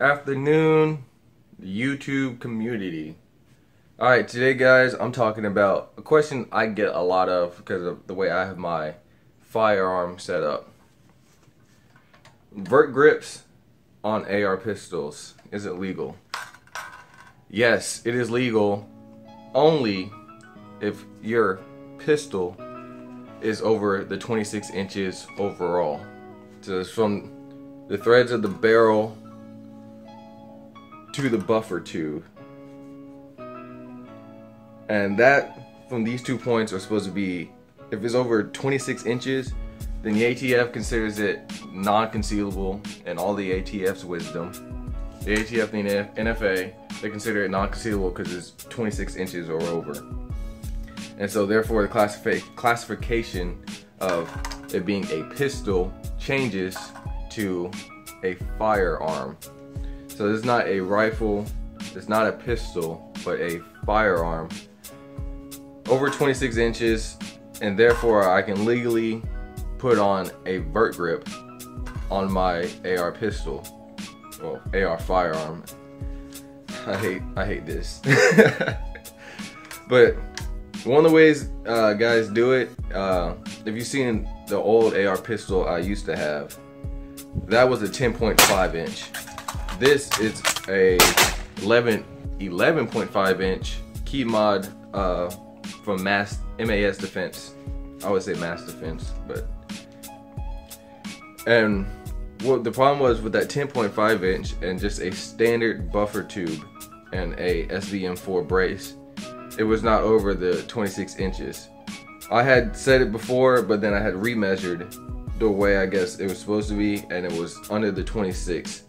afternoon, YouTube community. Alright, today guys, I'm talking about a question I get a lot of because of the way I have my firearm set up. Vert grips on AR pistols, is it legal? Yes, it is legal only if your pistol is over the 26 inches overall. So it's from the threads of the barrel to the buffer tube. And that, from these two points, are supposed to be, if it's over 26 inches, then the ATF considers it non-concealable and all the ATF's wisdom. The ATF and the NFA, they consider it non-concealable because it's 26 inches or over. And so therefore the classifi classification of it being a pistol changes to a firearm. So it's not a rifle, it's not a pistol, but a firearm over 26 inches and therefore I can legally put on a vert grip on my AR pistol, well AR firearm. I hate I hate this. but one of the ways uh, guys do it, uh, if you've seen the old AR pistol I used to have, that was a 10.5 inch. This is a 11 11.5 inch key mod uh, from Mass MAS Defense. I would say Mass Defense, but and what the problem was with that 10.5 inch and just a standard buffer tube and a SBM4 brace it was not over the 26 inches. I had said it before, but then I had remeasured the way I guess it was supposed to be, and it was under the 26.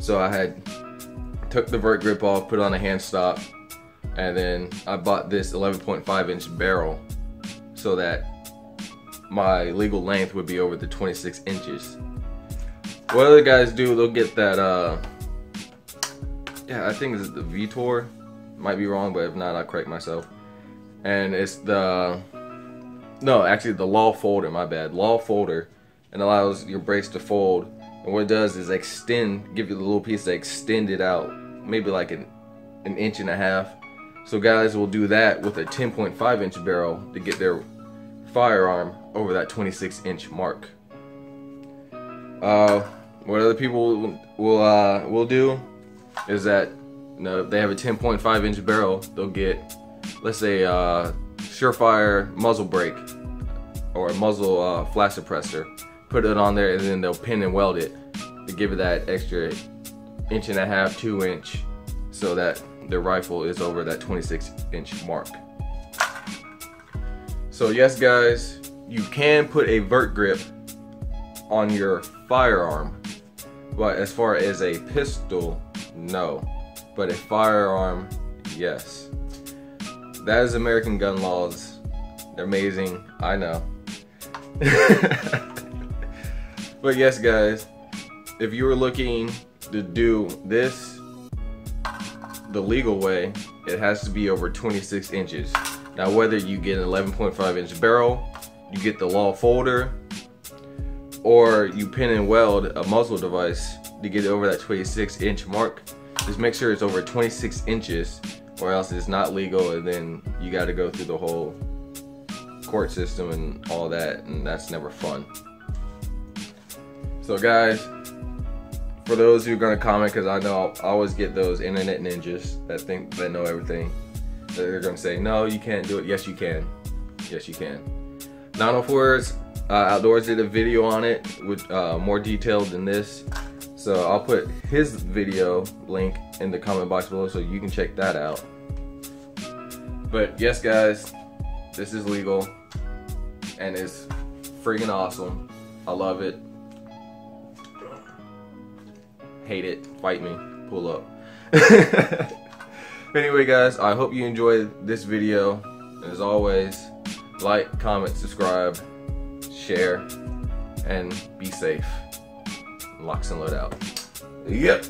So I had took the vert grip off, put on a hand stop, and then I bought this 11.5 inch barrel so that my legal length would be over the 26 inches. What other guys do, they'll get that, uh, yeah, I think it's the Vltor might be wrong, but if not, I'll correct myself. And it's the, no, actually the law folder, my bad. Law folder and allows your brace to fold. And what it does is extend, give you the little piece to extend it out, maybe like an, an inch and a half. So guys will do that with a 10.5 inch barrel to get their firearm over that 26 inch mark. Uh, what other people will uh, will do is that you know, if they have a 10.5 inch barrel, they'll get, let's say, uh, Surefire muzzle brake or a muzzle uh, flash suppressor. Put it on there and then they'll pin and weld it to give it that extra inch and a half, two inch, so that the rifle is over that 26 inch mark. So yes guys, you can put a vert grip on your firearm, but as far as a pistol, no but a firearm, yes. That is American gun laws. They're amazing, I know. but yes, guys, if you were looking to do this the legal way, it has to be over 26 inches. Now, whether you get an 11.5 inch barrel, you get the law folder, or you pin and weld a muzzle device to get it over that 26 inch mark, just make sure it's over 26 inches or else it's not legal and then you got to go through the whole court system and all that and that's never fun. So guys, for those who are gonna comment, because I know I'll always get those internet ninjas that think they know everything. They're gonna say, no, you can't do it. Yes, you can. Yes, you can. 904s uh, Outdoors did a video on it with uh, more detailed than this. So I'll put his video link in the comment box below so you can check that out. But yes guys, this is legal and it's freaking awesome. I love it. Hate it, fight me, pull up. anyway guys, I hope you enjoyed this video. As always, like, comment, subscribe, share, and be safe Locs N Load out. Yep.